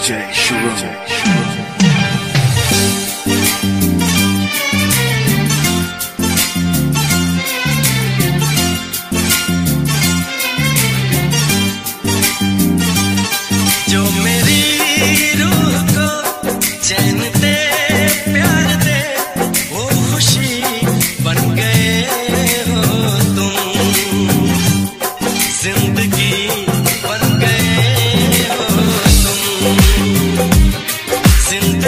DJ Sharon.